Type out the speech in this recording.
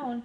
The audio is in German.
down.